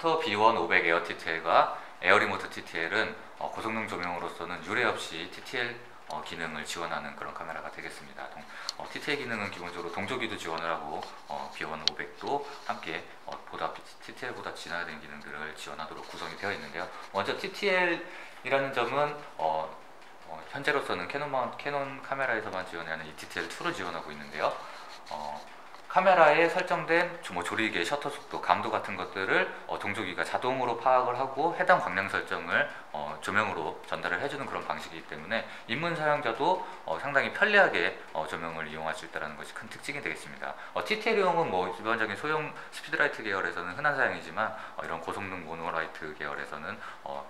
Profoto B1 500 Air TTL과 Air Remote TTL은 어, 고성능 조명으로서는 유례 없이 TTL 어, 기능을 지원하는 그런 카메라가 되겠습니다. 동- 어, TTL 기능은 기본적으로 동조기도 지원을 하고 어, B1 500도 함께 어, 보다 TTL보다 진화된 기능들을 지원하도록 구성이 되어 있는데요. 먼저 TTL이라는 점은 현재로서는 캐논, 캐논 카메라에서만 지원하는 ETTL2를 지원하고 있는데요. 어, 카메라에 설정된 조- 뭐 조리개, 셔터 속도, 감도 같은 것들을 어, 동조기가 자동으로 파악을 하고 해당 광량 설정을 어, 조명으로 전달을 해주는 그런 방식이기 때문에 입문 사용자도 어, 상당히 편리하게 어, 조명을 이용할 수 있다는 것이 큰 특징이 되겠습니다. 어, TTL용은 뭐 일반적인 소형 speedlight 계열에서는 흔한 사양이지만 어, 이런 고성능 monolight 계열에서는 어,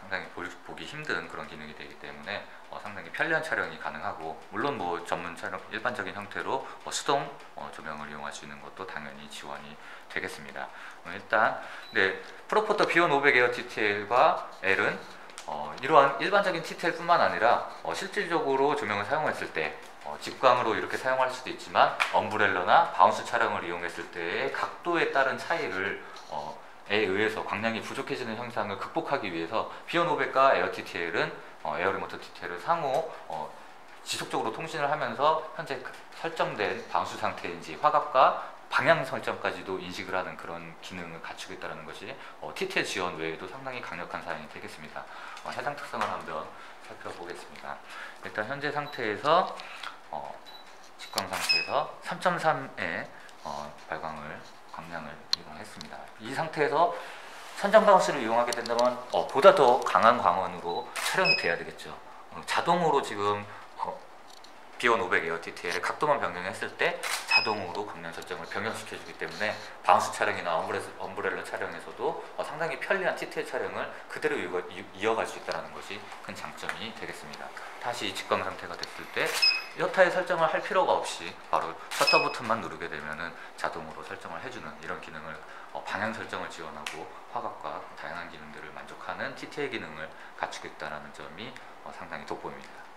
상당히 볼- 보기 힘든 그런 기능이 되기 때문에 어, 상당히 편리한 촬영이 가능하고 물론 뭐 전문 촬영 일반적인 형태로 어, 수동 어, 조명을 이용할 수 있는 것도 당연히 지원이 되겠습니다. 어, 일단 네 Profoto B1 500 Air TTL과 L은 어, 이러한 일반적인 TTL뿐만 아니라 어, 실질적으로 조명을 사용했을 때 어, 직광으로 이렇게 사용할 수도 있지만 umbrella나 bounce 촬영을 이용했을 때의 각도에 따른 차이를 어, 에 의해서 광량이 부족해지는 현상을 극복하기 위해서 B1 500과 에어 TTL은 어, Air Remote TTL을 상호 어, 지속적으로 통신을 하면서 현재 그 설정된 bounce 상태인지 화각과 방향 설정까지도 인식을 하는 그런 기능을 갖추고 있다는 것이 어, TTL 지원 외에도 상당히 강력한 사양이 되겠습니다. 어, 해당 특성을 한번 살펴보겠습니다. 일단 현재 상태에서 어, 직광 상태에서 3.3의 어, 발광을 광량을 이용했습니다. 이 상태에서 천정 bounce를 이용하게 된다면 어, 보다 더 강한 광원으로 촬영이 돼야 되겠죠. 어, 자동으로 지금 어, B1 500 에어 TTL의 각도만 변경했을 때 자동으로 광량 설정을 변경시켜주기 때문에 bounce 촬영이나 umbrella 촬영에서도 어, 상당히 편리한 TTL 촬영을 그대로 이어갈 수 있다는 것이 큰 장점이 되겠습니다. 다시 직광 상태가 됐을 때 여타의 설정을 할 필요가 없이 바로 셔터 버튼만 누르게 되면은 자동으로 설정을 해주는 이런 기능을 어, 방향 설정을 지원하고 화각과 다양한 기능들을 만족하는 TTL 기능을 갖추고 있다는 점이 어, 상당히 돋보입니다.